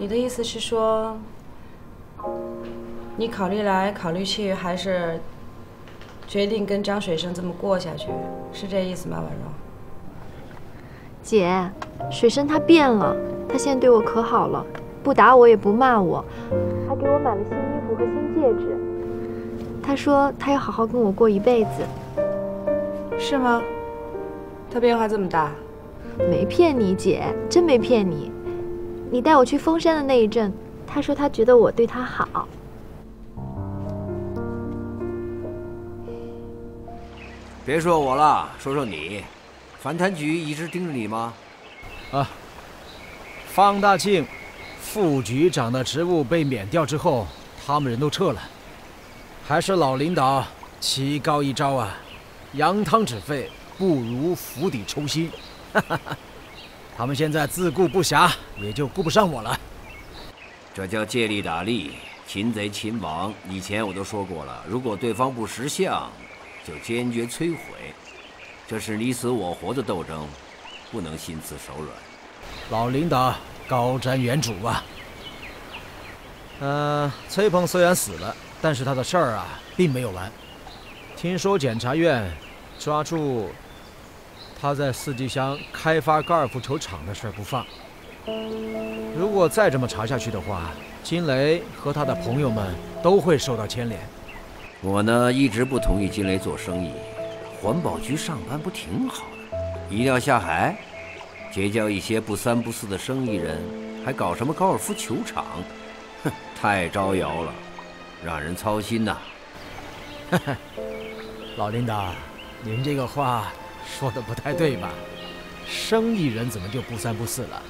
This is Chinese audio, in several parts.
你的意思是说，你考虑来考虑去，还是决定跟张水生这么过下去，是这意思吗，婉柔？姐，水生他变了，他现在对我可好了，不打我也不骂我，还给我买了新衣服和新戒指。他说他要好好跟我过一辈子。是吗？他变化这么大？没骗你，姐，真没骗你。你带我去封山的那一阵，他说他觉得我对他好。别说我了，说说你，反贪局一直盯着你吗？啊，方大庆副局长的职务被免掉之后，他们人都撤了，还是老领导棋高一招啊，扬汤止沸不如釜底抽薪。哈哈哈。他们现在自顾不暇，也就顾不上我了。这叫借力打力，擒贼擒王。以前我都说过了，如果对方不识相，就坚决摧毁。这是你死我活的斗争，不能心慈手软。老领导高瞻远瞩啊！嗯，崔鹏虽然死了，但是他的事儿啊，并没有完。听说检察院抓住。他在四季乡开发高尔夫球场的事不放。如果再这么查下去的话，金雷和他的朋友们都会受到牵连。我呢，一直不同意金雷做生意。环保局上班不挺好的？一定要下海，结交一些不三不四的生意人，还搞什么高尔夫球场？哼，太招摇了，让人操心呐。老领导，您这个话。说的不太对吧？生意人怎么就不三不四了？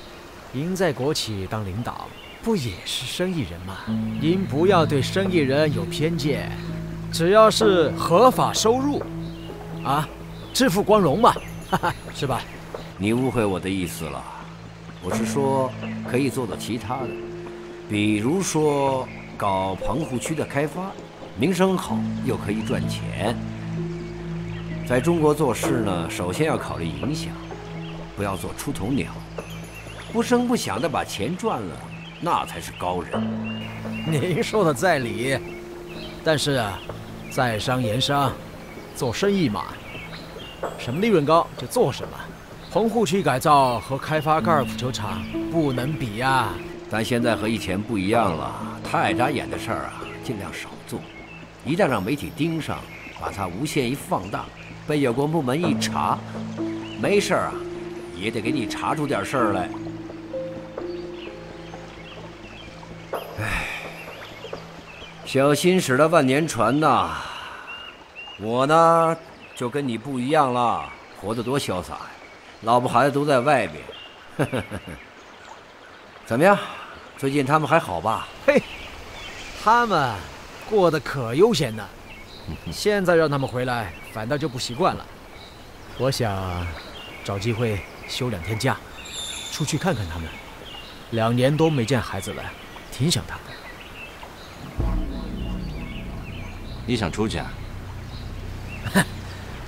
您在国企当领导，不也是生意人吗？您不要对生意人有偏见，只要是合法收入，啊，致富光荣嘛，哈哈，是吧？你误会我的意思了，我是说可以做到其他的，比如说搞棚户区的开发，名声好又可以赚钱。在中国做事呢，首先要考虑影响，不要做出头鸟，不声不响的把钱赚了，那才是高人。您说的在理，但是啊，在商言商，做生意嘛，什么利润高就做什么。棚户区改造和开发高尔夫球场不能比呀。但现在和以前不一样了，太扎眼的事儿啊，尽量少做。一旦让媒体盯上，把它无限一放大。被有关部门一查，没事儿啊，也得给你查出点事儿来。唉，小心驶得万年船呐！我呢，就跟你不一样了，活得多潇洒呀，老婆孩子都在外边。怎么样？最近他们还好吧？嘿，他们过得可悠闲呢。现在让他们回来。反倒就不习惯了。我想找机会休两天假，出去看看他们。两年多没见孩子了，挺想他们。你想出去啊？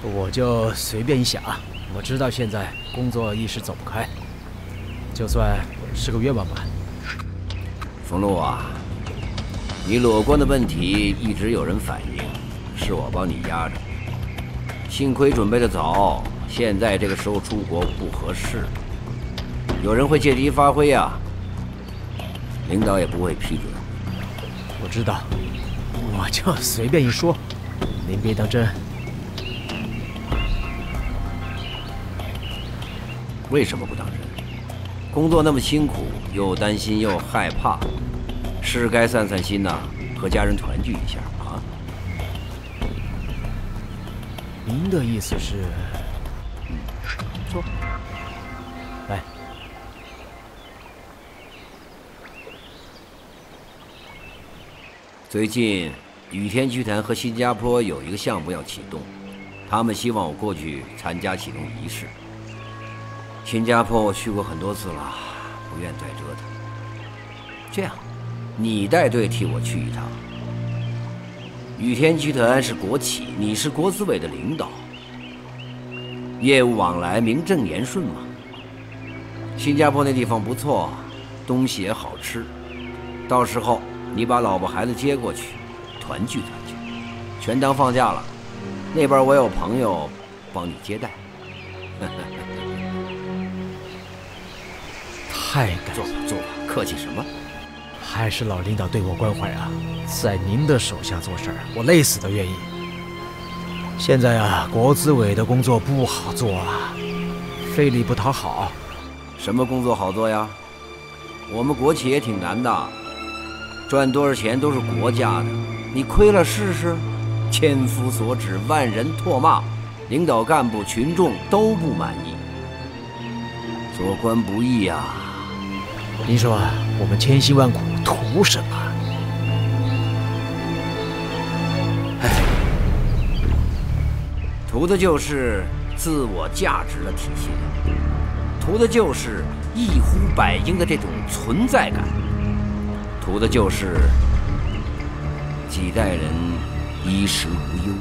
我就随便一想。我知道现在工作一时走不开，就算是个愿望吧。冯路啊，你裸官的问题一直有人反映，是我帮你压着。幸亏准备的早，现在这个时候出国不合适，有人会借题发挥啊。领导也不会批准。我知道，我就随便一说，您别当真。为什么不当真？工作那么辛苦，又担心又害怕，是该散散心呐，和家人团聚一下。您的意思是，坐，来。最近雨天剧团和新加坡有一个项目要启动，他们希望我过去参加启动仪式。新加坡我去过很多次了，不愿再折腾。这样，你带队替我去一趟。雨天集团是国企，你是国资委的领导，业务往来名正言顺嘛。新加坡那地方不错，东西也好吃。到时候你把老婆孩子接过去，团聚团聚，全当放假了。那边我有朋友帮你接待。太感坐吧坐吧，客气什么？还是老领导对我关怀啊，在您的手下做事儿，我累死都愿意。现在啊，国资委的工作不好做啊，费力不讨好。什么工作好做呀？我们国企也挺难的，赚多少钱都是国家的，你亏了试试？千夫所指，万人唾骂，领导干部、群众都不满意，做官不易呀。您说我们千辛万苦图什么？图的就是自我价值的体现，图的就是一呼百应的这种存在感，图的就是几代人衣食无忧。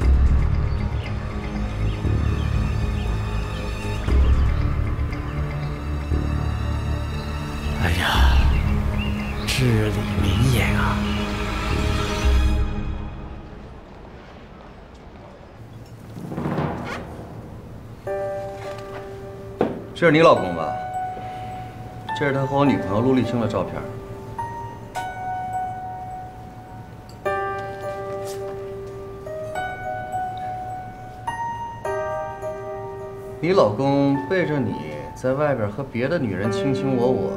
至理名言啊！这是你老公吧？这是他和我女朋友陆丽青的照片。你老公背着你在外边和别的女人卿卿我我，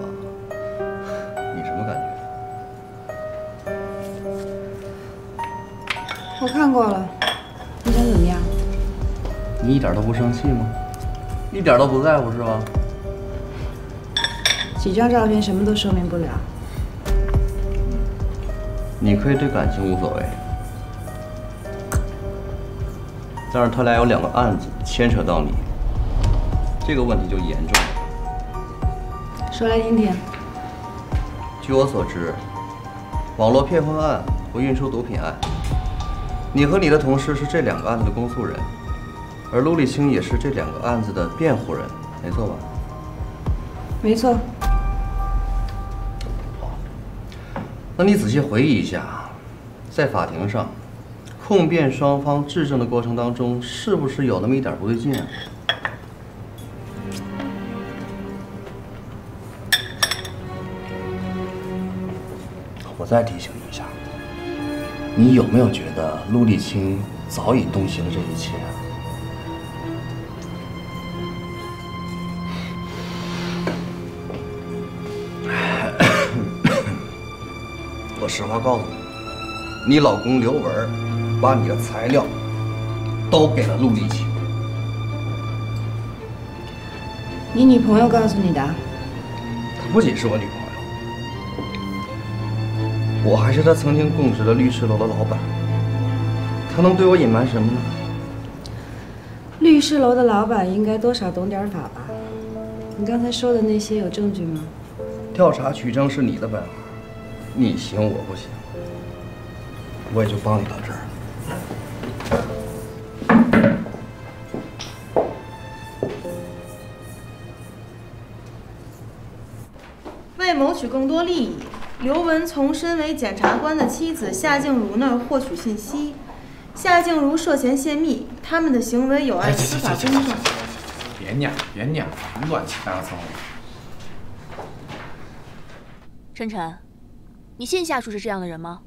我看过了，你想怎么样？你一点都不生气吗？一点都不在乎是吧？几张照片什么都说明不了。你可以对感情无所谓，但是他俩有两个案子牵扯到你，这个问题就严重了。说来听听。据我所知，网络骗婚案和运输毒品案，你和你的同事是这两个案子的公诉人，而陆立清也是这两个案子的辩护人，没错吧？没错。那你仔细回忆一下，在法庭上，控辩双方质证的过程当中，是不是有那么一点不对劲啊？我再提醒你一下，你有没有觉得陆立青早已洞悉了这一切啊？我实话告诉你，你老公刘文把你的材料都给了陆立青。你女朋友告诉你的？她不仅是我女朋友，我还是他曾经供职的律师楼的老板。他能对我隐瞒什么呢？律师楼的老板应该多少懂点法吧？你刚才说的那些有证据吗？调查取证是你的本行，你行我不行，我也就帮你到这儿。为谋取更多利益，刘文从身为检察官的妻子夏静茹那儿获取信息，夏静茹涉嫌泄密，他们的行为有碍司法公正。别念了，别念了，乱七八糟的晨晨，你信夏处是这样的人吗？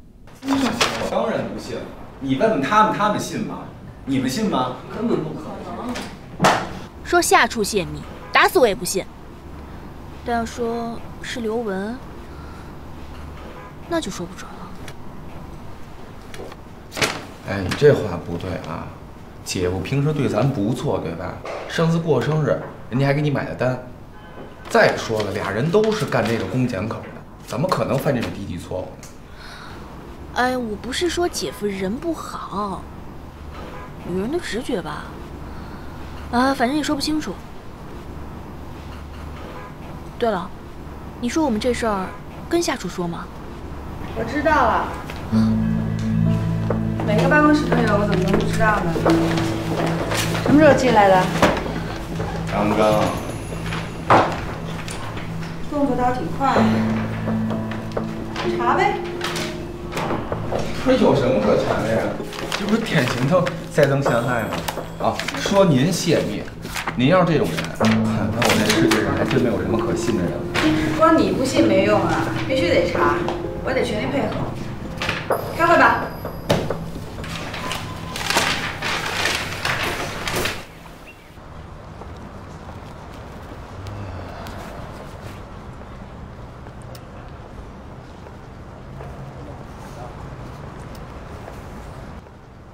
我当然不信了。你问问他们，他们信吗？你们信吗？根本不可能。说夏处泄密，打死我也不信。但要说是刘文，那就说不准了。哎，你这话不对啊！姐夫平时对咱不错，对吧？上次过生日，人家还给你买的单。再说了，俩人都是干这个公检口的，怎么可能犯这种低级错误呢？哎，我不是说姐夫人不好，女人的直觉吧。啊，反正也说不清楚。对了，你说我们这事儿跟夏楚说吗？我知道了。每个办公室都有，我怎么能不知道呢？什么时候进来的？刚刚。动作倒挺快。查呗。这有什么可查的呀？这不是典型的栽赃陷害吗？啊，说您泄密，您要是这种人，那我这世界上还真没有什么可信的人了。光你不信没用啊，必须得查，我得全力配合。开会吧。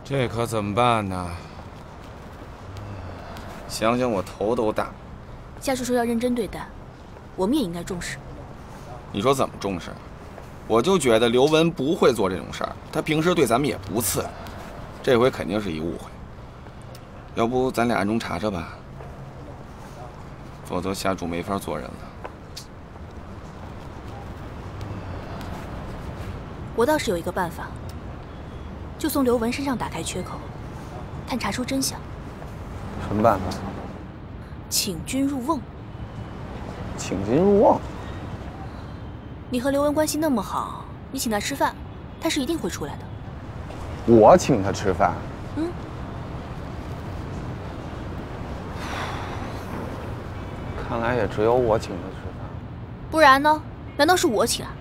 这可怎么办呢？想想我头都大。夏叔说要认真对待，我们也应该重视。你说怎么重视？我就觉得刘文不会做这种事儿，他平时对咱们也不次，这回肯定是一误会。要不咱俩暗中查查吧，否则夏主没法做人了。我倒是有一个办法，就从刘文身上打开缺口，探查出真相。什么办法？请君入瓮。请君入瓮。你和刘文关系那么好，你请他吃饭，他是一定会出来的。我请他吃饭？嗯。看来也只有我请他吃饭。不然呢？难道是我请啊？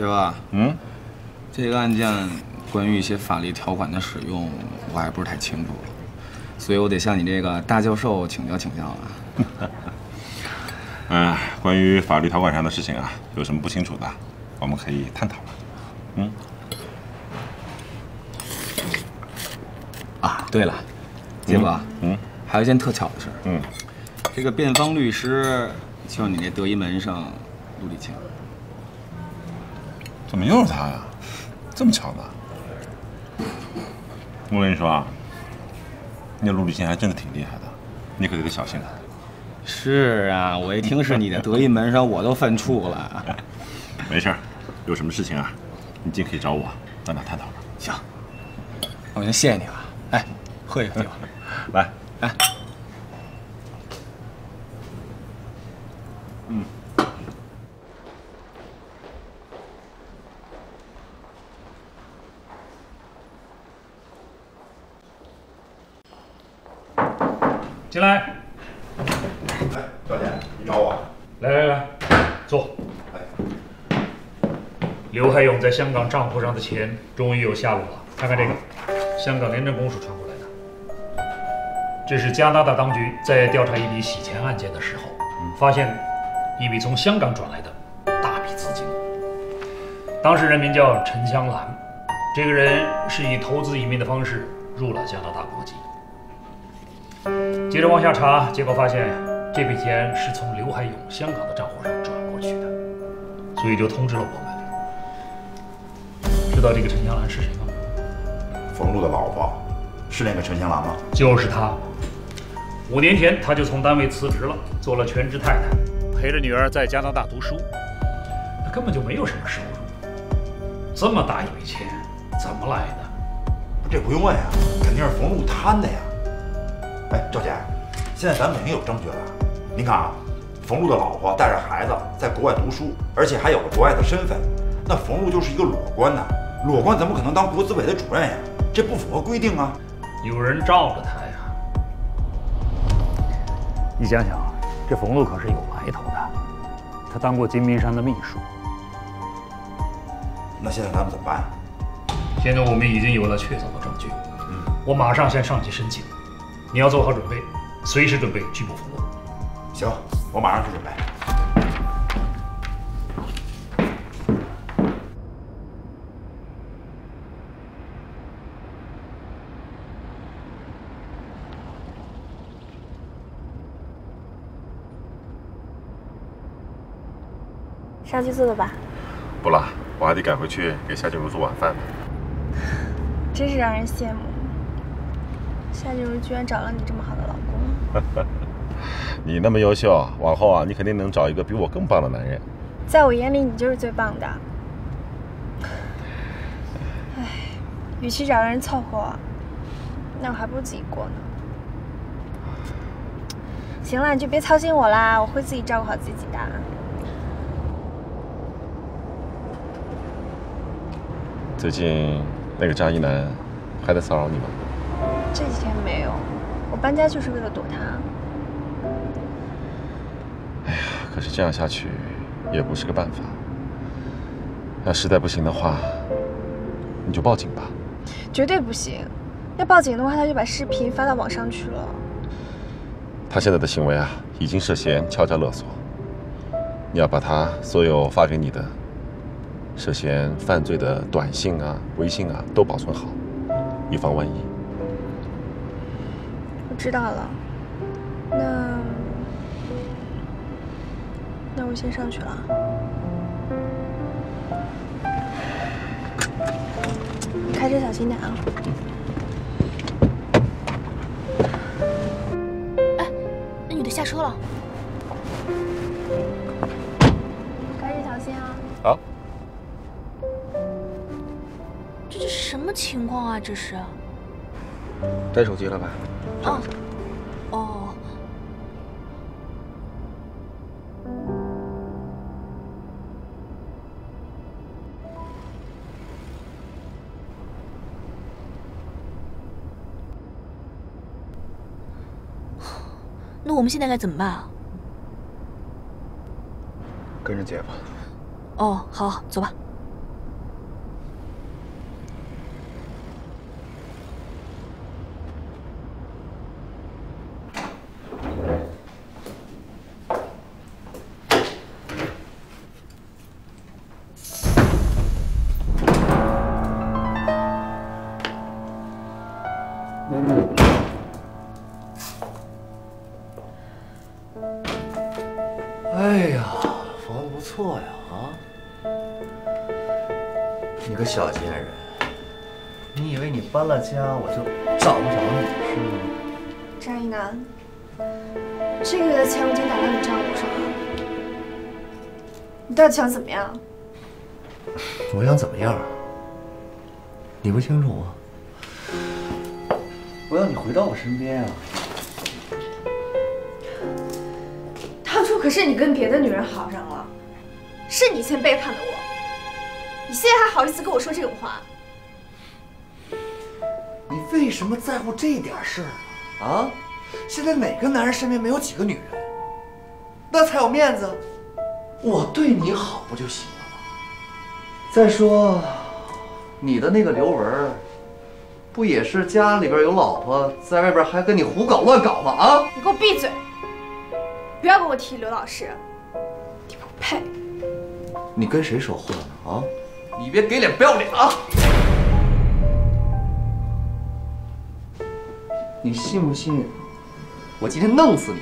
杰哥，嗯，这个案件关于一些法律条款的使用，我还不是太清楚，所以我得向你这个大教授请教请教啊。嗯，关于法律条款上的事情啊，有什么不清楚的，我们可以探讨。嗯。啊，对了，杰哥，嗯，还有一件特巧的事，嗯，这个辩方律师就你那得意门生陆立清。怎么又是他呀？这么巧呢？我跟你说啊，那陆立新还真的挺厉害的，你可得小心他。是啊，我一听是你的得意门生，我都犯怵了。没事有什么事情啊，你尽可以找我，咱俩探讨吧。行，那我先谢谢你了。哎，喝一个，来，来。嗯。进来。哎，小姐，你找我？来来来，坐。哎刘海勇在香港账户上的钱终于有下落了。看看这个，香港廉政公署传过来的。这是加拿大当局在调查一笔洗钱案件的时候，发现一笔从香港转来的大笔资金。当事人名叫陈香兰，这个人是以投资移民的方式入了加拿大国籍。接着往下查，结果发现这笔钱是从刘海勇香港的账户上转过去的，所以就通知了我们。知道这个陈香兰是谁吗？冯路的老婆，是那个陈香兰吗？就是她。五年前，她就从单位辞职了，做了全职太太，陪着女儿在加拿大读书。她根本就没有什么收入，这么大一笔钱怎么来的？这不用问呀，肯定是冯路贪的呀。哎，赵姐，现在咱们肯定有证据了。您看啊，冯路的老婆带着孩子在国外读书，而且还有了国外的身份，那冯路就是一个裸官呐。裸官怎么可能当国资委的主任呀？这不符合规定啊！有人罩着他呀。你想想，这冯路可是有来头的，他当过金明山的秘书。那现在咱们怎么办？现在我们已经有了确凿的证据，嗯，我马上向上级申请。你要做好准备，随时准备拘捕冯路。行，我马上去准备。上去坐坐吧。不了，我还得赶回去给夏静茹做晚饭呢。真是让人羡慕。夏静茹居然找了你这么好的老公。你那么优秀，往后啊，你肯定能找一个比我更棒的男人。在我眼里，你就是最棒的。唉，与其找个人凑合，那我还不如自己过呢。行了，你就别操心我啦，我会自己照顾好自己的。最近那个渣一男还在骚扰你吗？这几天没有，我搬家就是为了躲他。哎呀，可是这样下去也不是个办法。要实在不行的话，你就报警吧。绝对不行！要报警的话，他就把视频发到网上去了。他现在的行为啊，已经涉嫌敲诈勒索。你要把他所有发给你的涉嫌犯罪的短信啊、微信啊都保存好，以防万一。我知道了。那那我先上去了。你开车小心点啊！哎那女的下车了。开车小心啊！啊。这这什么情况啊？这是？带手机了吧？哦。哦。那我们现在该怎么办啊？跟着姐吧。哦，好，走吧。哎呀，房子不错呀啊！你个小贱人，你以为你搬了家我就找不着你是吗？张一楠，这个月的钱我已经打到你账户上了，你到底想怎么样？我想怎么样？你不清楚吗？我要你回到我身边啊！可是你跟别的女人好上了，是你先背叛的我，你现在还好意思跟我说这种话？你为什么在乎这点事儿啊？现在哪个男人身边没有几个女人？那才有面子。我对你好不就行了吗？再说，你的那个刘文，不也是家里边有老婆，在外边还跟你胡搞乱搞吗？啊！你给我闭嘴！不要跟我提刘老师，你不配。你跟谁说话呢？啊！你别给脸不要脸啊！你信不信？我今天弄死你！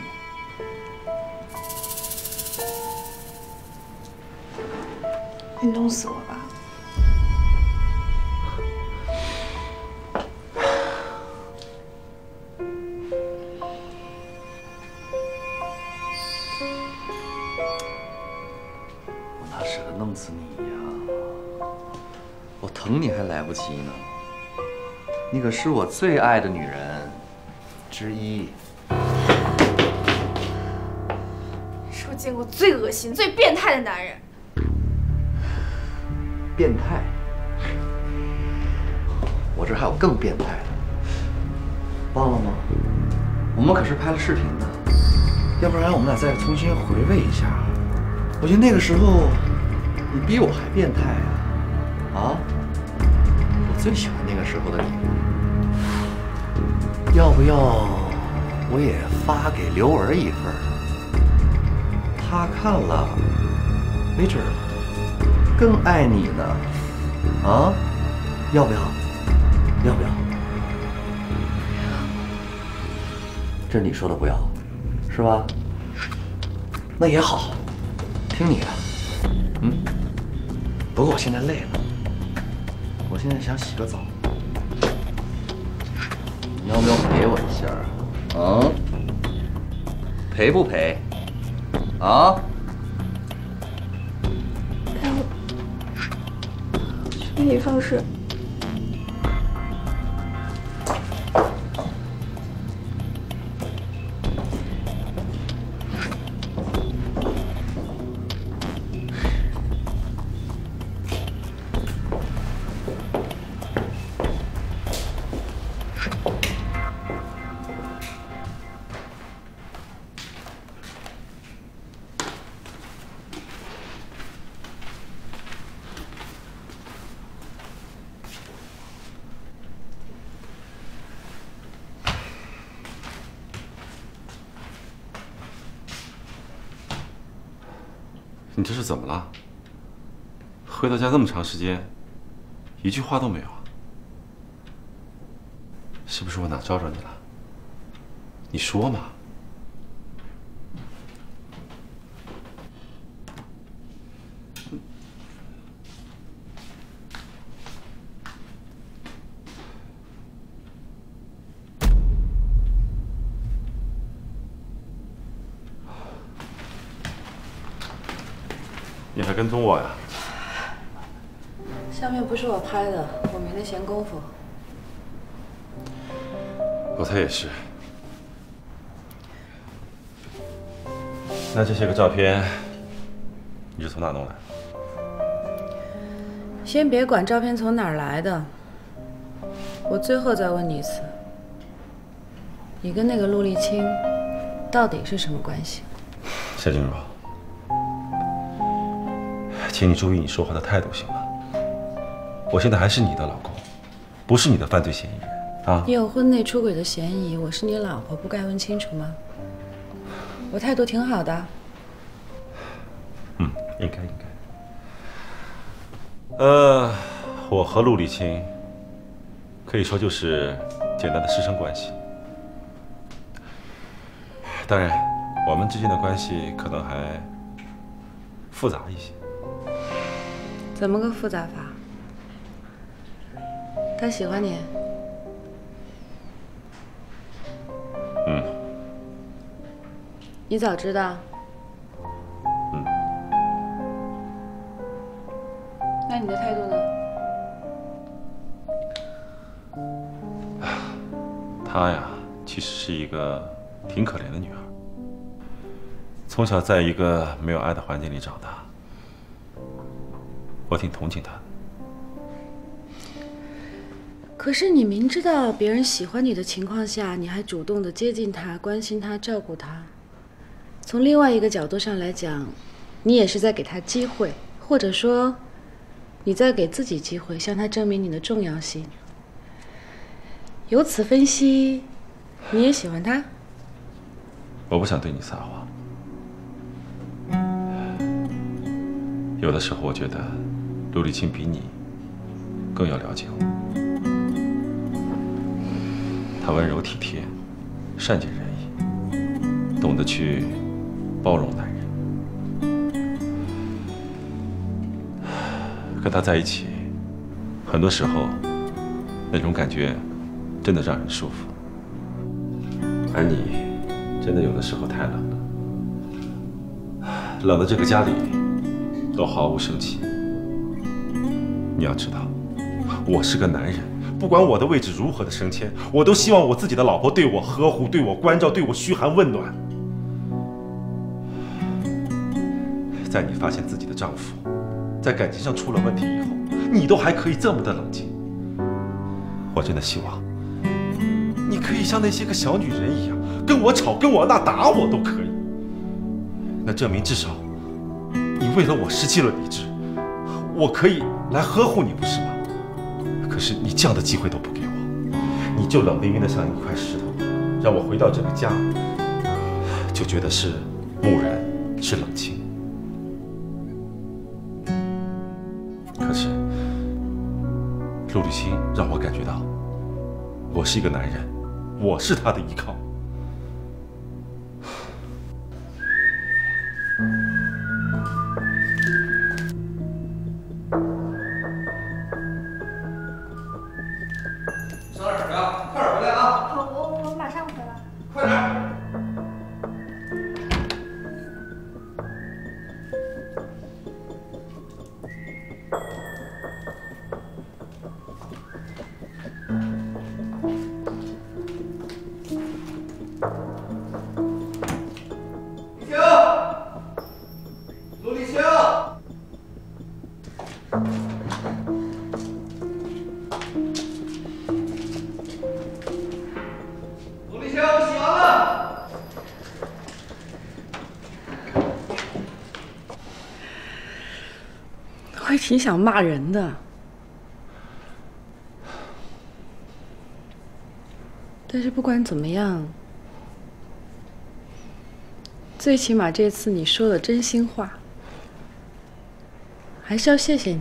你弄死我吧！疼你还来不及呢。你可是我最爱的女人之一。是我见过最恶心、最变态的男人。变态？我这还有更变态的，忘了吗？我们可是拍了视频的，要不然我们俩再重新回味一下。我觉得那个时候你比我还变态啊！啊！最喜欢那个时候的你。要不要我也发给刘文一份？他看了，没准更爱你呢。啊？要不要？要不要？这你说的不要，是吧？那也好，听你的。嗯。不过我现在累了，我现在想洗个澡。你要不要陪我一下？啊？陪不陪？啊？陪我。具体方式怎么了？回到家这么长时间，一句话都没有啊？是不是我哪招惹你了？你说嘛。你还跟踪我呀？相片不是我拍的，我没那闲工夫。我猜也是。那这些个照片，你是从哪弄来？先别管照片从哪儿来的，我最后再问你一次，你跟那个陆立青到底是什么关系？夏静茹，请你注意你说话的态度，行吗？我现在还是你的老公，不是你的犯罪嫌疑人啊！你有婚内出轨的嫌疑，我是你老婆，不该问清楚吗？我态度挺好的。嗯，应该应该。呃，我和陆立青可以说就是简单的师生关系。当然，我们之间的关系可能还复杂一些。怎么个复杂法？他喜欢你？嗯。你早知道？嗯。那你的态度呢？她呀，其实是一个挺可怜的女孩，从小在一个没有爱的环境里长大，我挺同情他。可是你明知道别人喜欢你的情况下，你还主动的接近他、关心他、照顾他。从另外一个角度上来讲，你也是在给他机会，或者说，你在给自己机会，向他证明你的重要性。由此分析，你也喜欢他？我不想对你撒谎。有的时候，我觉得陆立青比你更要了解我。她温柔体贴，善解人意，懂得去包容男人。跟她在一起，很多时候那种感觉真的让人舒服。而你，真的有的时候太冷了，冷的这个家里都毫无生气。你要知道，我是个男人。不管我的位置如何的升迁，我都希望我自己的老婆对我呵护、对我关照、对我嘘寒问暖。在你发现自己的丈夫在感情上出了问题以后，你都还可以这么的冷静。我真的希望你可以像那些个小女人一样，跟我吵、跟我闹、打我都可以。那证明至少你为了我失去了理智，我可以来呵护你，不是吗？可是你这样的机会都不给我，你就冷冰冰的像一块石头，让我回到这个家，就觉得是木然，是冷清。可是陆立清让我感觉到，我是一个男人，我是他的依靠。我也挺想骂人的，但是不管怎么样，最起码这次你说了真心话，还是要谢谢你。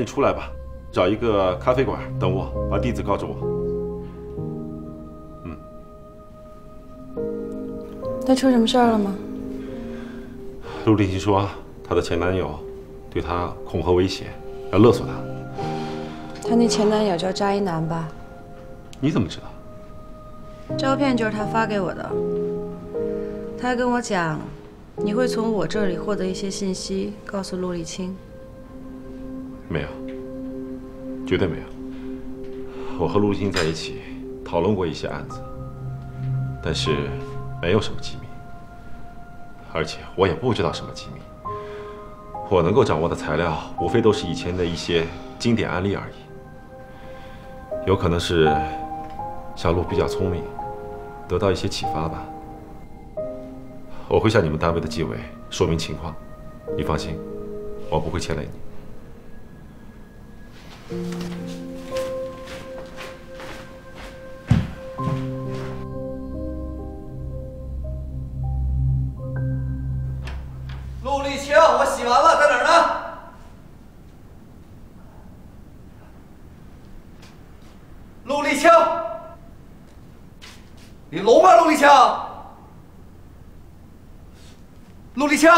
紧出来吧，找一个咖啡馆等我，把地址告诉我。嗯他出什么事儿了吗？陆丽琴说，她的前男友对她恐吓威胁，要勒索她。她那前男友叫扎一男吧？你怎么知道？照片就是他发给我的。他还跟我讲，你会从我这里获得一些信息，告诉陆丽青。没有，绝对没有。我和陆丽青在一起讨论过一些案子，但是没有什么机密，而且我也不知道什么机密。我能够掌握的材料，无非都是以前的一些经典案例而已。有可能是小陆比较聪明，得到一些启发吧。我会向你们单位的纪委说明情况，你放心，我不会牵累你。陆立青，我洗完了，在哪儿呢？陆立青，你聋吗？陆立青，陆立青，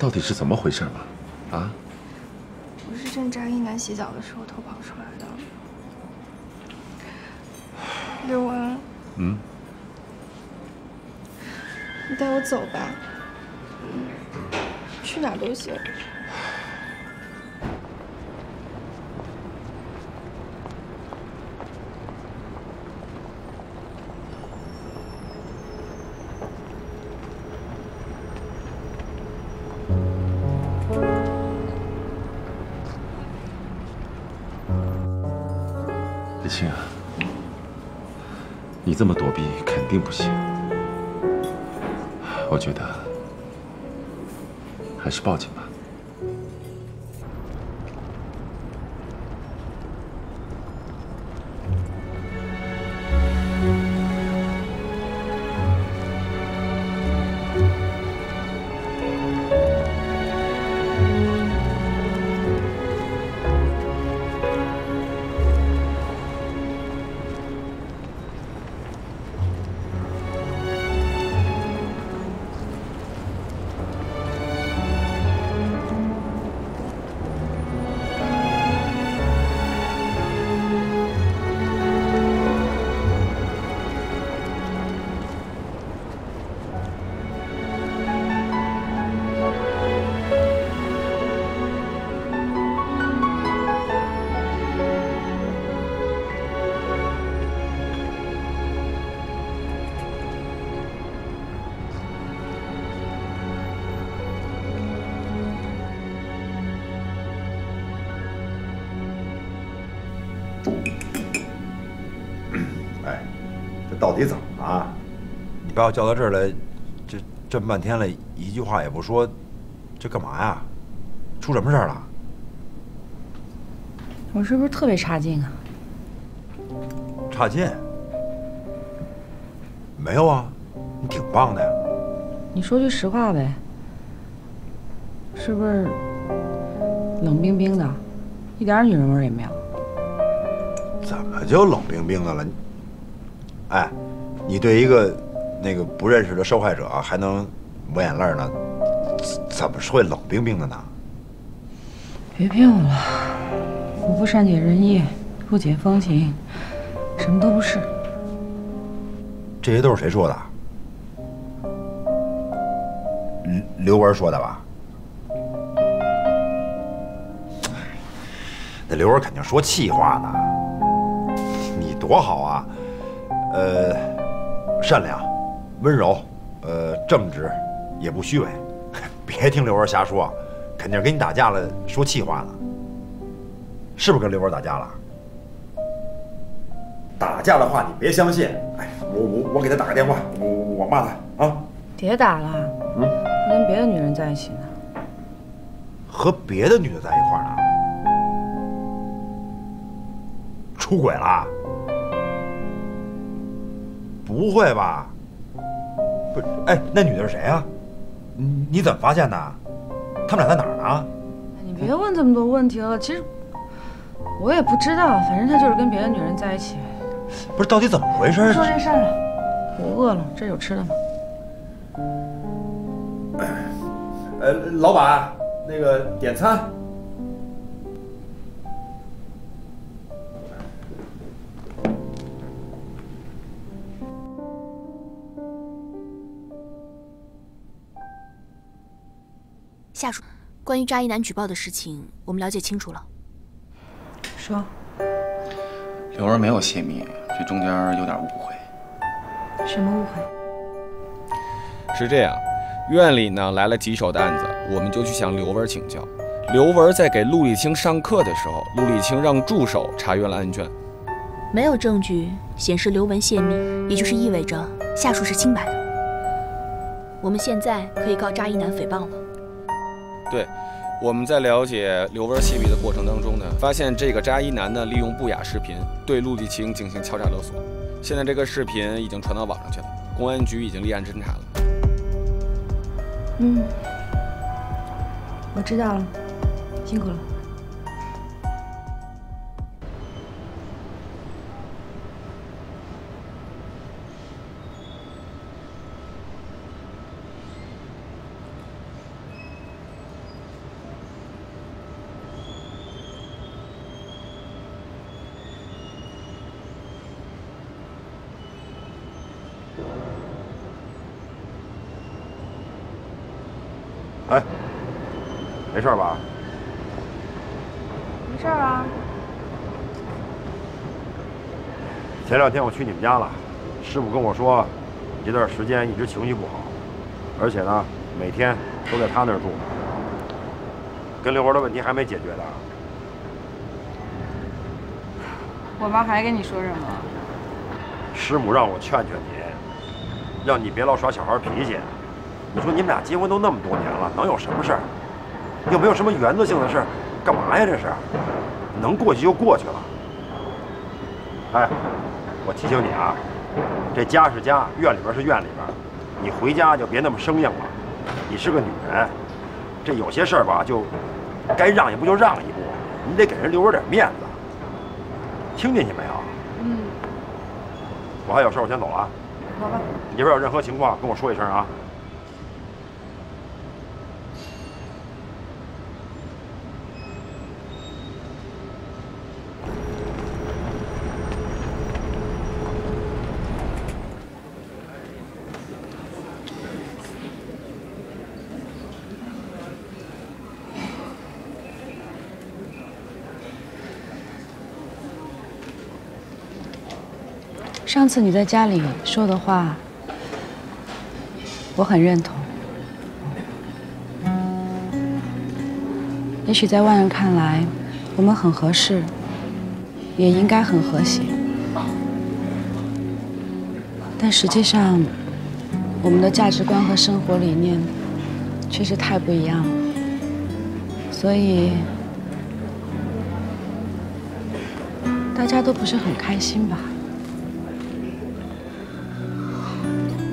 到底是怎么回事嘛？啊？我是趁张一楠洗澡的时候偷跑出来的。刘文，嗯，你带我走吧，去哪儿都行。这么躲避肯定不行。我觉得还是报警吧。叫到这儿来，这这么半天了，一句话也不说，这干嘛呀？出什么事儿了？我是不是特别差劲啊？差劲？没有啊，你挺棒的呀。你说句实话呗，是不是冷冰冰的，一点女人味也没有？怎么就冷冰冰的了？哎，你对一个那个不认识的受害者还能抹眼泪呢？怎么会冷冰冰的呢？别骗我了，我不善解人意，不解风情，什么都不是。这些都是谁说的？刘刘文说的吧？那刘文肯定说气话呢。你多好啊，呃，善良、温柔，呃，正直，也不虚伪。别听刘文瞎说，肯定是跟你打架了，说气话呢。是不是跟刘文打架了？打架的话你别相信。哎，我我我给他打个电话，我我骂他啊。别打了，嗯，他跟别的女人在一起呢。和别的女的在一块呢？出轨了？不会吧？不是，哎，那女的是谁啊？你你怎么发现的？他们俩在哪儿呢？你别问这么多问题了，其实我也不知道，反正他就是跟别的女人在一起。不是，到底怎么回事？说这事儿了，我饿了，这有吃的吗？呃，老板，那个点餐。夏叔，关于扎一男举报的事情，我们了解清楚了。说，刘文没有泄密，这中间有点误会。什么误会？是这样，院里呢来了棘手的案子，我们就去向刘文请教。刘文在给陆立清上课的时候，陆立清让助手查阅了案卷，没有证据显示刘文泄密，也就是意味着下属是清白的。我们现在可以告扎一男诽谤了。我们在了解刘文细密的过程当中呢，发现这个扎衣男呢利用不雅视频对陆地清进行敲诈勒索。现在这个视频已经传到网上去了，公安局已经立案侦查了。嗯，我知道了，辛苦了。哎，没事吧？没事啊。前两天我去你们家了，师傅跟我说，你这段时间一直情绪不好，而且呢，每天都在他那儿住，跟刘文的问题还没解决呢。我妈还跟你说什么？师母让我劝劝你，让你别老耍小孩脾气。你说你们俩结婚都那么多年了，能有什么事儿？又没有什么原则性的事儿，干嘛呀？这是，能过去就过去了。哎，我提醒你啊，这家是家，院里边是院里边，你回家就别那么生硬了。你是个女人，这有些事儿吧，就该让一步就让一步，你得给人留着点面子。听进去没有？嗯。我还有事儿，我先走了啊。好吧。你这边有任何情况跟我说一声啊。上次你在家里说的话，我很认同。也许在外人看来，我们很合适，也应该很和谐，但实际上，我们的价值观和生活理念确实太不一样了。所以大，家都不是很开心吧？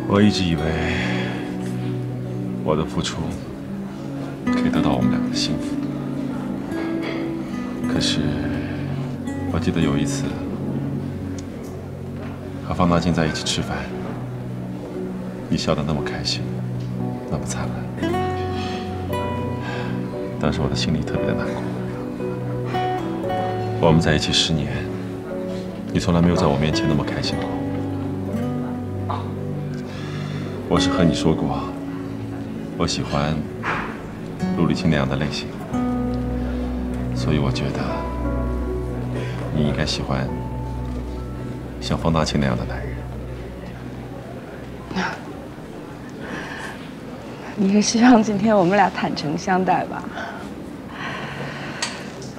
我一直以为我的付出可以得到我们两个的幸福，可是我记得有一次和方大庆在一起吃饭，你笑得那么开心，那么灿烂，当时我的心里特别的难过。我们在一起十年，你从来没有在我面前那么开心过。我是和你说过，我喜欢陆立青那样的类型，所以我觉得你应该喜欢像方大庆那样的男人。你是希望今天我们俩坦诚相待吧？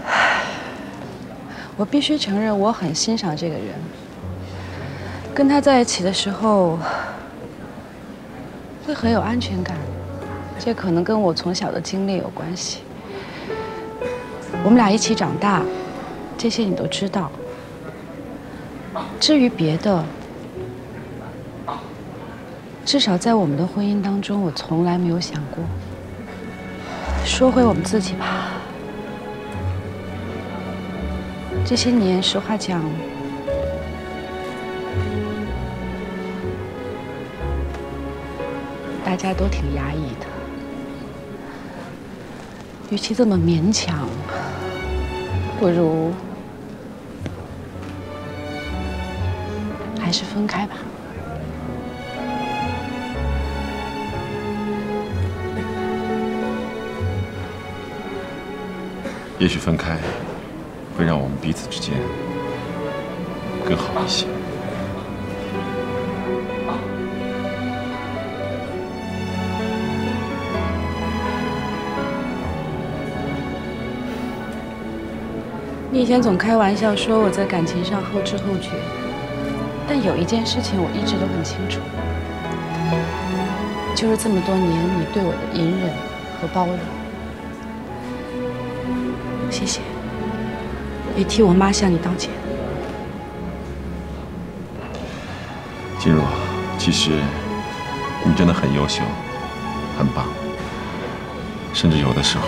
我必须承认，我很欣赏这个人。跟他在一起的时候。会很有安全感，这可能跟我从小的经历有关系。我们俩一起长大，这些你都知道。至于别的，至少在我们的婚姻当中，我从来没有想过。说回我们自己吧，这些年，实话讲。大家都挺压抑的，与其这么勉强，不如还是分开吧。也许分开会让我们彼此之间更好一些。以前总开玩笑说我在感情上后知后觉，但有一件事情我一直都很清楚，就是这么多年你对我的隐忍和包容。谢谢，也替我妈向你道歉。金若，其实你真的很优秀，很棒，甚至有的时候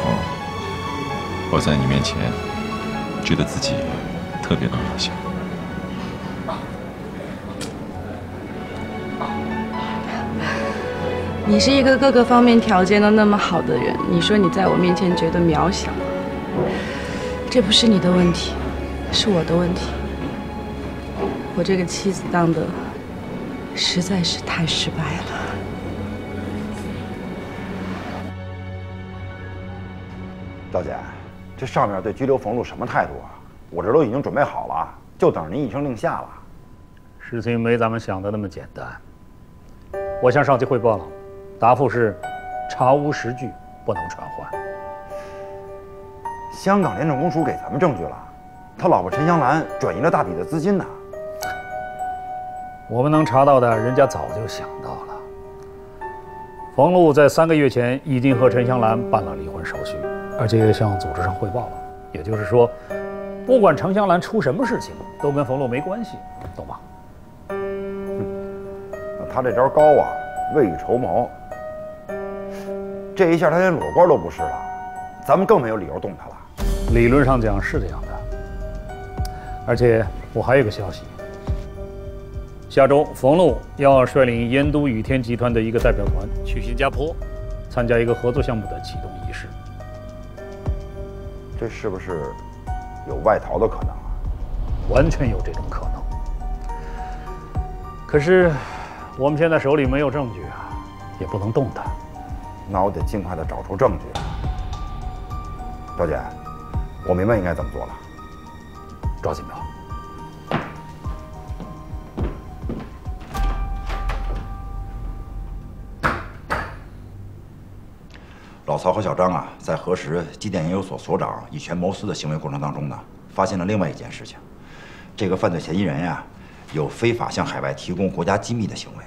我在你面前。觉得自己特别的渺小。你是一个各个方面条件都那么好的人，你说你在我面前觉得渺小，这不是你的问题，是我的问题。我这个妻子当的实在是太失败了。这上面对拘留冯路什么态度啊？我这都已经准备好了，就等着您一声令下了。事情没咱们想的那么简单。我向上级汇报了，答复是查无实据，不能传唤。香港廉政公署给咱们证据了，他老婆陈香兰转移了大笔的资金呢。我们能查到的，人家早就想到了。冯路在三个月前已经和陈香兰办了离婚手续。而且也向组织上汇报了，也就是说，不管程香兰出什么事情，都跟冯路没关系，懂吗？那他这招高啊，未雨绸缪。这一下他连裸官都不是了，咱们更没有理由动他了。理论上讲是这样的，而且我还有个消息，下周冯路要率领燕都雨天集团的一个代表团去新加坡，参加一个合作项目的启动仪式。这是不是有外逃的可能啊？完全有这种可能。可是我们现在手里没有证据啊，也不能动他。那我得尽快的找出证据。赵姐，我明白应该怎么做了。抓紧吧。老曹和小张啊，在核实机电研究所所长以权谋私的行为过程当中呢，发现了另外一件事情：这个犯罪嫌疑人呀，有非法向海外提供国家机密的行为。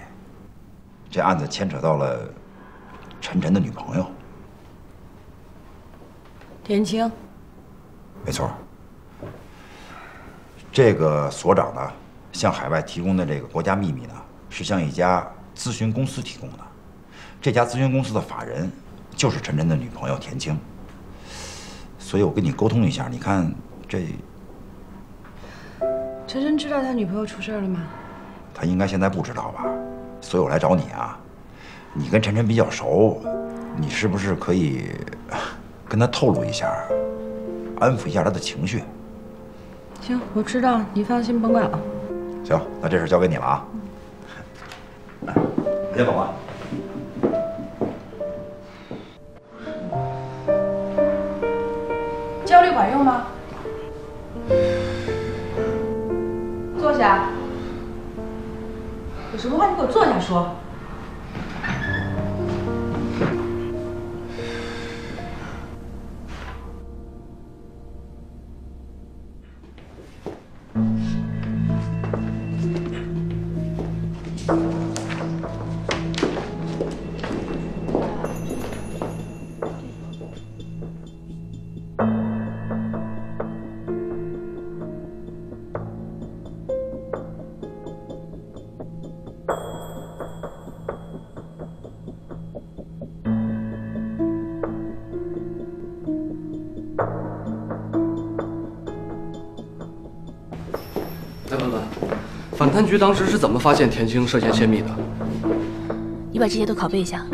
这案子牵扯到了陈晨的女朋友田青。没错。这个所长呢，向海外提供的这个国家秘密呢，是向一家咨询公司提供的。这家咨询公司的法人就是陈晨的女朋友田青。所以我跟你沟通一下，你看这陈晨知道他女朋友出事了吗？他应该现在不知道吧？所以我来找你啊。你跟陈晨比较熟，你是不是可以 跟他透露一下，安抚一下他的情绪？行，我知道，你放心，甭管了。行，那这事交给你了啊。来，先走吧。管用吗？坐下。有什么话你给我坐下说。反贪局当时是怎么发现田青涉嫌泄密的？你把这些都拷贝一下。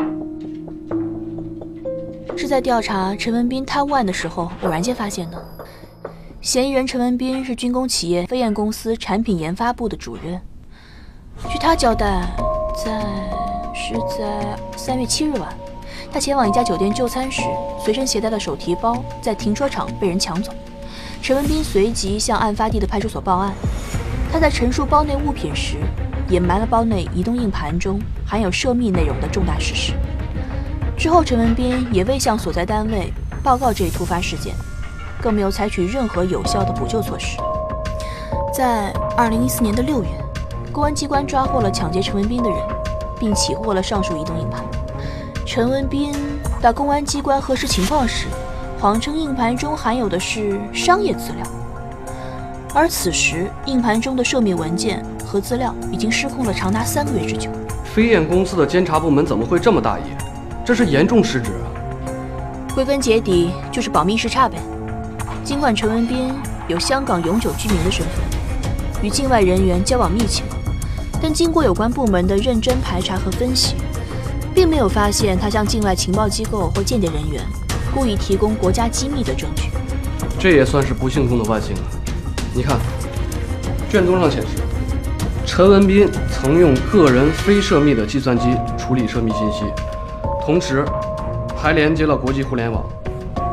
是在调查陈文斌贪污案的时候偶然间发现的。嫌疑人陈文斌是军工企业飞燕公司产品研发部的主任。据他交代，在是在三月七日晚，他前往一家酒店就餐时，随身携带的手提包在停车场被人抢走。陈文斌随即向案发地的派出所报案。他在陈述包内物品时，隐瞒了包内移动硬盘中含有涉密内容的重大事实。之后，陈文斌也未向所在单位报告这一突发事件，更没有采取任何有效的补救措施。在二零一四年的六月，公安机关抓获了抢劫陈文斌的人，并起获了上述移动硬盘。陈文斌到公安机关核实情况时，谎称硬盘中含有的是商业资料。而此时，硬盘中的涉密文件和资料已经失控了长达三个月之久。飞燕公司的监察部门怎么会这么大意？这是严重失职啊！归根结底就是保密意识差呗。尽管陈文斌有香港永久居民的身份，与境外人员交往密切，但经过有关部门的认真排查和分析，并没有发现他向境外情报机构或间谍人员故意提供国家机密的证据。这也算是不幸中的万幸了。你看，卷宗上显示，陈文斌曾用个人非涉密的计算机处理涉密信息，同时还连接了国际互联网。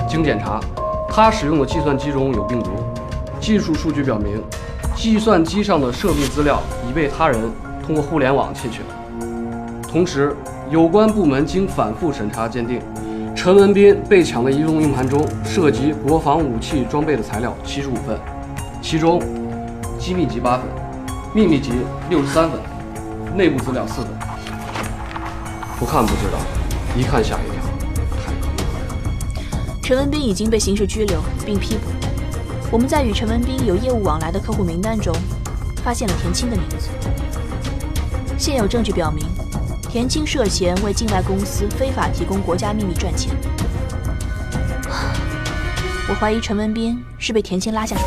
经检查，他使用的计算机中有病毒。技术数据表明，计算机上的涉密资料已被他人通过互联网窃取。同时，有关部门经反复审查鉴定，陈文斌被抢的移动硬盘中涉及国防武器装备的材料七十五份。其中，机密级八份，秘密级六十三份，内部资料四份。不看不知道，一看吓一跳，太可怕了。陈文斌已经被刑事拘留并批捕。我们在与陈文斌有业务往来的客户名单中，发现了田青的名字。现有证据表明，田青涉嫌为境外公司非法提供国家秘密赚钱。我怀疑陈文斌是被田青拉下水，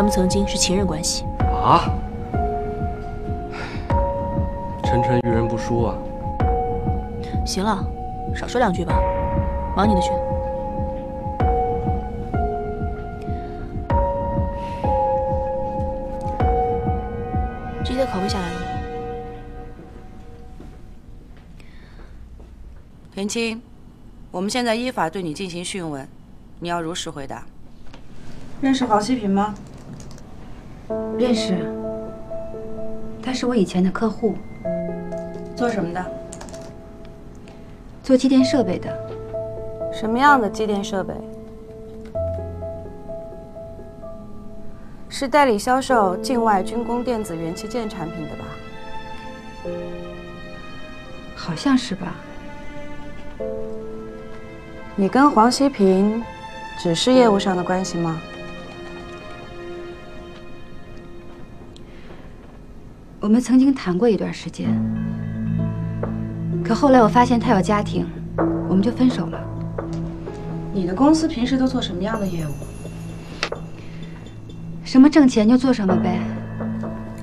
他们曾经是情人关系。啊！晨晨遇人不淑啊。行了，少说两句吧，忙你的去。这些拷贝下来了吗？田青，我们现在依法对你进行讯问，你要如实回答。认识黄希平吗？认识，他是我以前的客户。做什么的？做机电设备的。什么样的机电设备？是代理销售境外军工电子元器件产品的吧？好像是吧。你跟黄希平只是业务上的关系吗？我们曾经谈过一段时间，可后来我发现他有家庭，我们就分手了。你的公司平时都做什么样的业务？什么挣钱就做什么呗。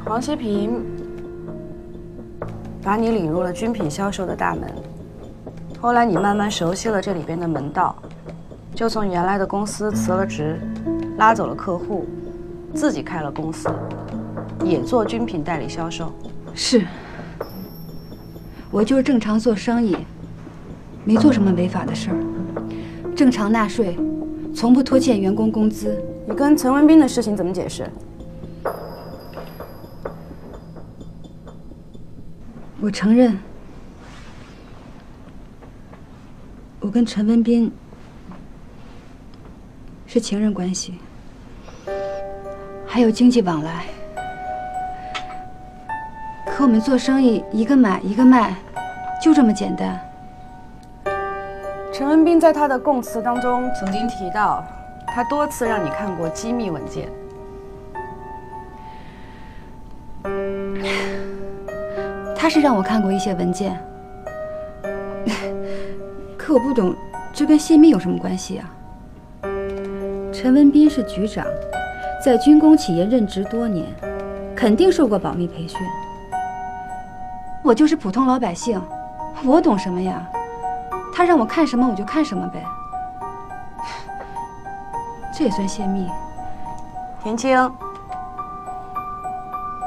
黄希平把你领入了军品销售的大门，后来你慢慢熟悉了这里边的门道，就从原来的公司辞了职，拉走了客户，自己开了公司，也做军品代理销售。是，我就是正常做生意，没做什么违法的事儿，正常纳税，从不拖欠员工工资。你跟陈文斌的事情怎么解释？我承认，我跟陈文斌是情人关系，还有经济往来。可我们做生意，一个买一个卖，就这么简单。陈文斌在他的供词当中曾经提到，他多次让你看过机密文件。他是让我看过一些文件，可我不懂，这跟泄密有什么关系啊？陈文斌是局长，在军工企业任职多年，肯定受过保密培训。我就是普通老百姓，我懂什么呀？他让我看什么我就看什么呗，这也算泄密？田青。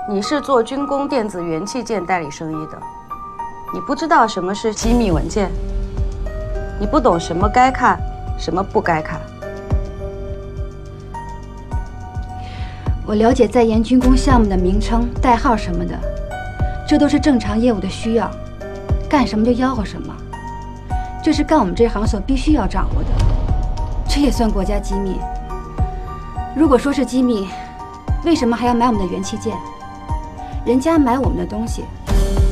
你是做军工电子元器件代理生意的，你不知道什么是机密文件，你不懂什么该看，什么不该看。我了解在研军工项目的名称、代号什么的，这都是正常业务的需要，干什么就吆喝什么，这是干我们这行所必须要掌握的，这也算国家机密。如果说是机密，为什么还要买我们的元器件？人家买我们的东西，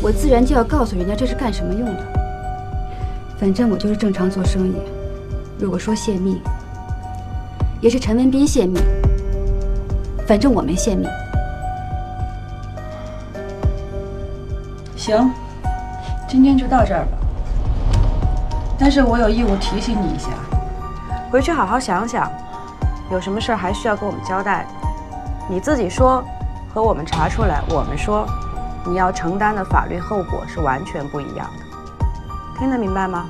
我自然就要告诉人家这是干什么用的。反正我就是正常做生意。如果说泄密，也是陈文斌泄密。反正我没泄密。行，今天就到这儿吧。但是我有义务提醒你一下，回去好好想想，有什么事儿还需要跟我们交代，你自己说。和我们查出来，我们说你要承担的法律后果是完全不一样的，听得明白吗？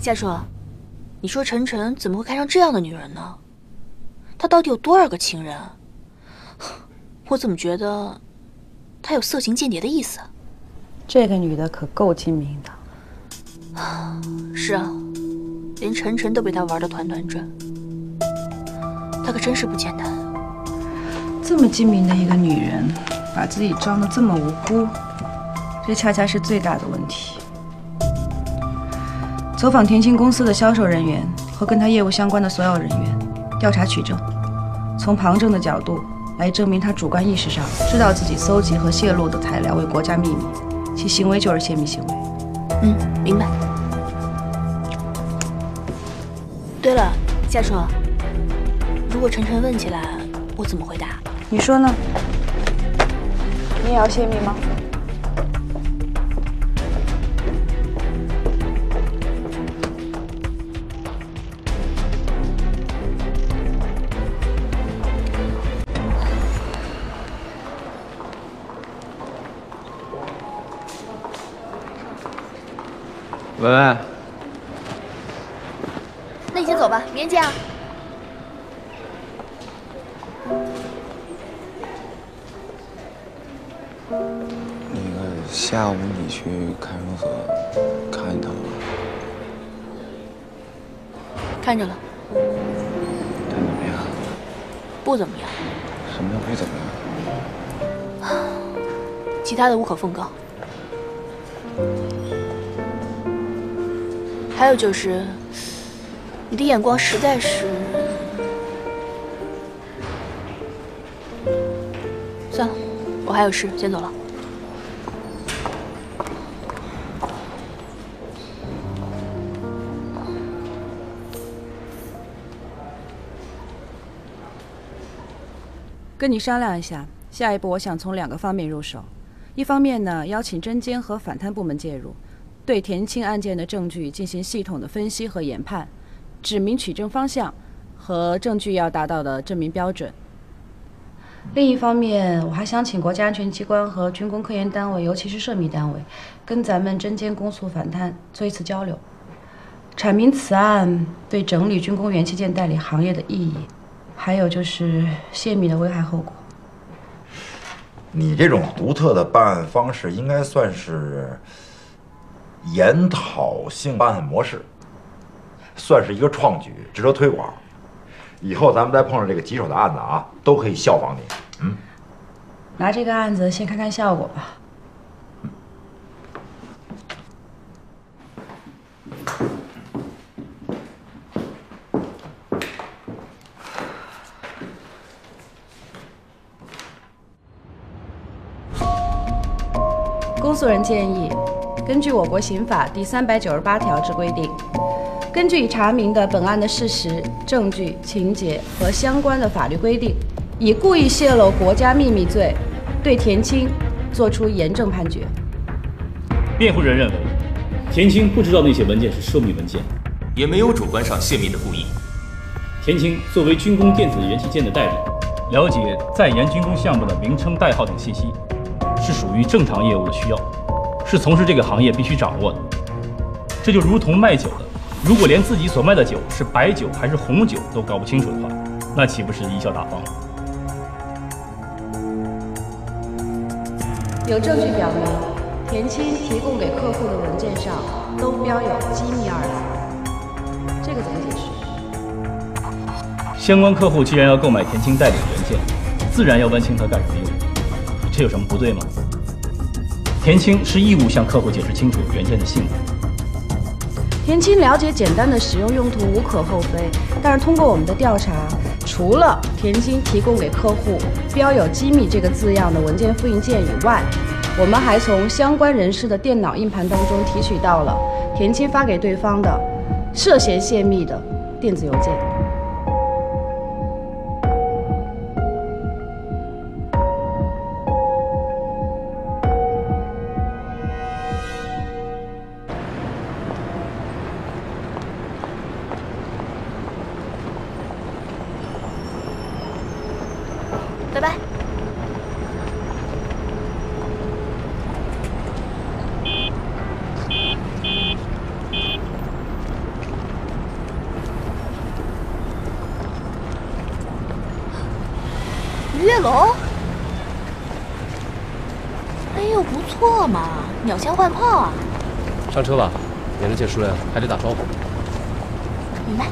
夏叔，你说晨晨怎么会看上这样的女人呢？她到底有多少个情人？我怎么觉得他有色情间谍的意思？这个女的可够精明的。是啊。连晨晨都被他玩得团团转，他可真是不简单。这么精明的一个女人，把自己装得这么无辜，这恰恰是最大的问题。走访田青公司的销售人员和跟他业务相关的所有人员，调查取证，从旁证的角度来证明他主观意识上知道自己搜集和泄露的材料为国家秘密，其行为就是泄密行为。嗯，明白。对了，夏初，如果晨晨问起来，我怎么回答？你说呢？你也要泄密吗？喂喂。走吧，明天见啊。那个下午你去看守所看见他了吗？看着了。他怎么样？不怎么样。什么叫不怎么样？其他的无可奉告。还有就是。你的眼光实在是……算了，我还有事，先走了。跟你商量一下，下一步我想从两个方面入手。一方面呢，邀请侦监和反贪部门介入，对田青案件的证据进行系统的分析和研判，指明取证方向和证据要达到的证明标准。另一方面，我还想请国家安全机关和军工科研单位，尤其是涉密单位，跟咱们侦监公诉反贪做一次交流，阐明此案对整理军工元器件代理行业的意义，还有就是泄密的危害后果。你这种独特的办案方式，应该算是研讨性办案模式，算是一个创举，值得推广。以后咱们再碰上这个棘手的案子啊，都可以效仿你。嗯，拿这个案子先看看效果吧。公诉人建议，根据我国刑法第三百九十八条之规定，根据已查明的本案的事实、证据、情节和相关的法律规定，以故意泄露国家秘密罪，对田青作出严正判决。辩护人认为，田青不知道那些文件是涉密文件，也没有主观上泄密的故意。田青作为军工电子元器件的代理，了解在研军工项目的名称、代号等信息。是属于正常业务的需要，是从事这个行业必须掌握的。这就如同卖酒的，如果连自己所卖的酒是白酒还是红酒都搞不清楚的话，那岂不是贻笑大方了？有证据表明，田青提供给客户的文件上都标有“机密”二字，这个怎么解释？相关客户既然要购买田青代理的文件，自然要问清他干什么用。这有什么不对吗？田青是义务向客户解释清楚原件的性能。田青了解简单的使用用途无可厚非，但是通过我们的调查，除了田青提供给客户标有“机密”这个字样的文件复印件以外，我们还从相关人士的电脑硬盘当中提取到了田青发给对方的涉嫌泄密的电子邮件。嘛，鸟枪换炮啊！上车吧，免得见熟人还得打招呼。明白。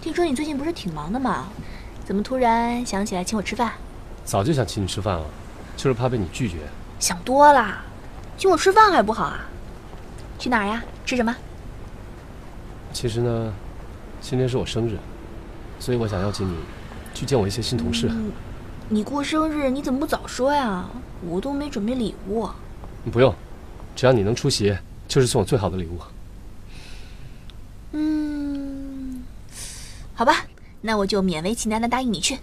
听说你最近不是挺忙的吗？怎么突然想起来请我吃饭？早就想请你吃饭了，就是怕被你拒绝。想多了，请我吃饭还不好啊？去哪儿呀？吃什么？其实呢，今天是我生日，所以我想邀请你去见我一些新同事。你过生日你怎么不早说呀？我都没准备礼物。不用，只要你能出席，就是送我最好的礼物。嗯，好吧，那我就勉为其难的答应你去。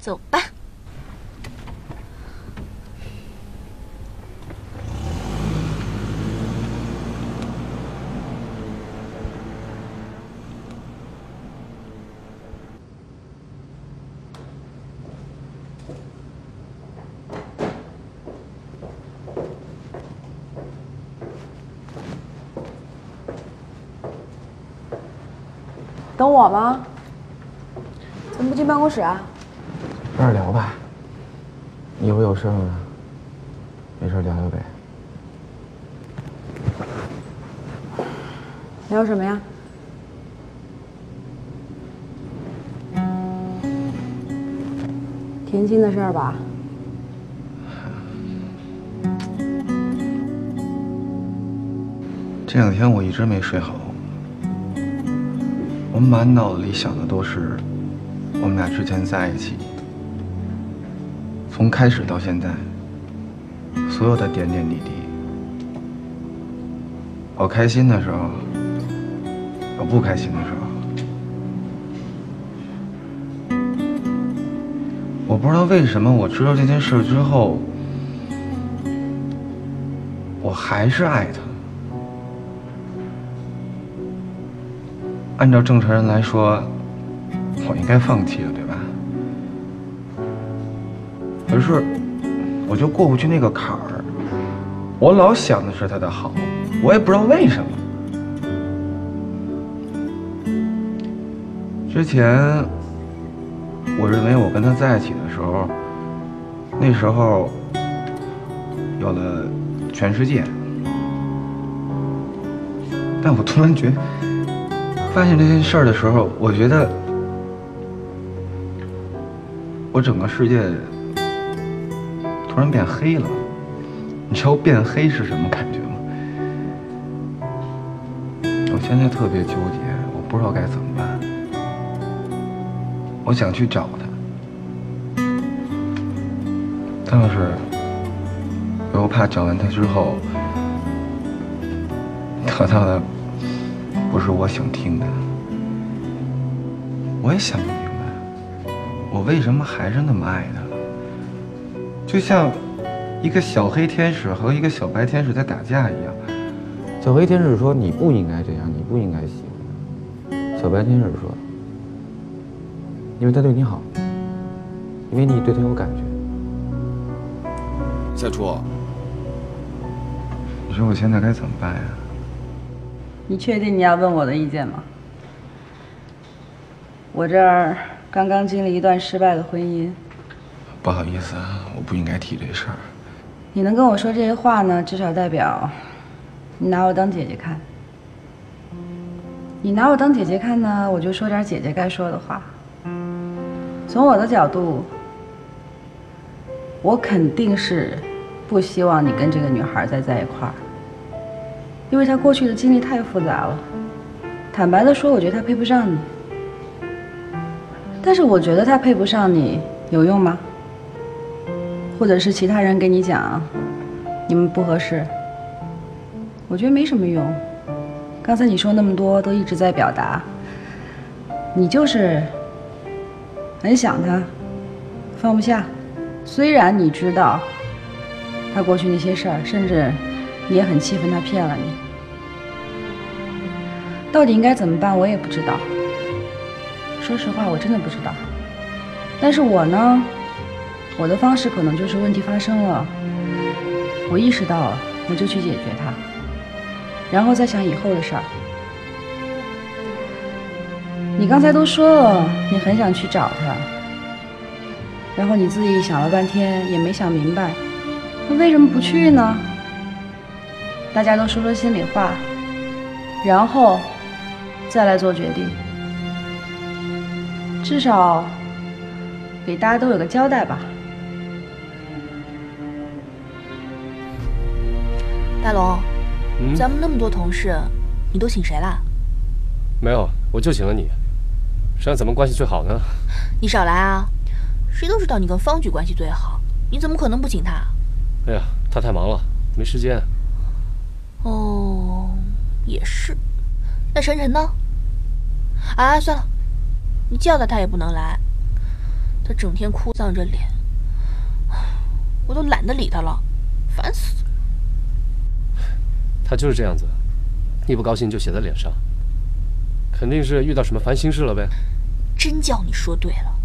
走吧。等我吗？怎么不进办公室啊？这儿聊吧，一会有事吗？没事聊聊呗。聊什么呀？田青的事儿吧。这两天我一直没睡好，我满脑子里想的都是我们俩之前在一起。从开始到现在，所有的点点滴滴，我开心的时候，我不开心的时候，我不知道为什么，我知道这件事之后，我还是爱他。按照正常人来说，我应该放弃了，对吧？可是，我就过不去那个坎儿。我老想的是他的好，我也不知道为什么。之前，我认为我跟他在一起的时候，那时候有了全世界，但我突然觉，发现这件事儿的时候，我觉得我整个世界突然变黑了。你知道变黑是什么感觉吗？我现在特别纠结，我不知道该怎么办。我想去找他，但是我又怕找完他之后得到的不是我想听的。我也想不明白，我为什么还是那么爱他，就像……一个小黑天使和一个小白天使在打架一样。小黑天使说：“你不应该这样，你不应该喜欢。”小白天使说：“因为他对你好，因为你对他有感觉。”夏初，你说我现在该怎么办呀？你确定你要问我的意见吗？我这儿刚刚经历一段失败的婚姻。不好意思啊，我不应该提这事儿。你能跟我说这些话呢？至少代表你拿我当姐姐看。你拿我当姐姐看呢，我就说点姐姐该说的话。从我的角度，我肯定是不希望你跟这个女孩再在一块儿，因为他过去的经历太复杂了。坦白的说，我觉得他配不上你。但是我觉得他配不上你，有用吗？或者是其他人跟你讲，你们不合适，我觉得没什么用。刚才你说那么多，都一直在表达，你就是很想他，放不下。虽然你知道他过去那些事儿，甚至你也很气愤他骗了你，到底应该怎么办，我也不知道。说实话，我真的不知道。但是我呢？我的方式可能就是问题发生了，我意识到了，我就去解决它，然后再想以后的事儿。你刚才都说了，你很想去找他，然后你自己想了半天也没想明白，那为什么不去呢？大家都说说心里话，然后再来做决定，至少给大家都有个交代吧。大龙，咱们那么多同事，你都请谁了？没有，我就请了你。谁让咱们关系最好呢？你少来啊！谁都知道你跟方局关系最好，你怎么可能不请他？哎呀，他太忙了，没时间。哦，也是。那晨晨呢？啊，算了，你叫他他也不能来。他整天哭丧着脸，我都懒得理他了，烦死。他就是这样子，一不高兴就写在脸上，肯定是遇到什么烦心事了呗。真叫你说对了，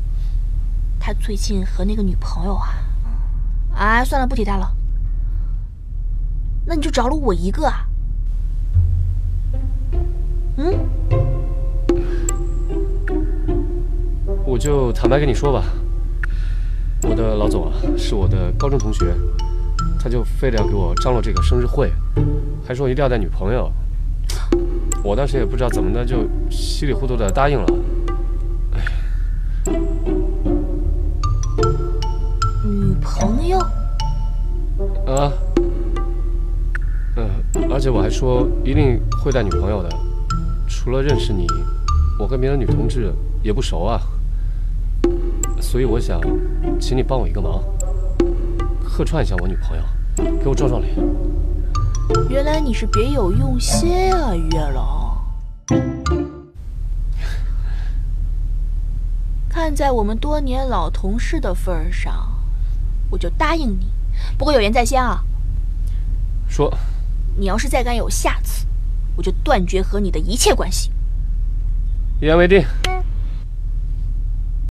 他最近和那个女朋友啊，哎，算了，不提他了。那你就找了我一个啊？嗯？我就坦白跟你说吧，我的老总啊，是我的高中同学。他就非得要给我张罗这个生日会，还说一定要带女朋友。我当时也不知道怎么的，就稀里糊涂的答应了。哎，女朋友？啊，嗯，而且我还说一定会带女朋友的。除了认识你，我跟别的女同志也不熟啊。所以我想，请你帮我一个忙。客串一下我女朋友，给我壮壮脸。原来你是别有用心啊，月龙。看在我们多年老同事的份上，我就答应你。不过有言在先啊。说。你要是再敢有下次，我就断绝和你的一切关系。一言为定。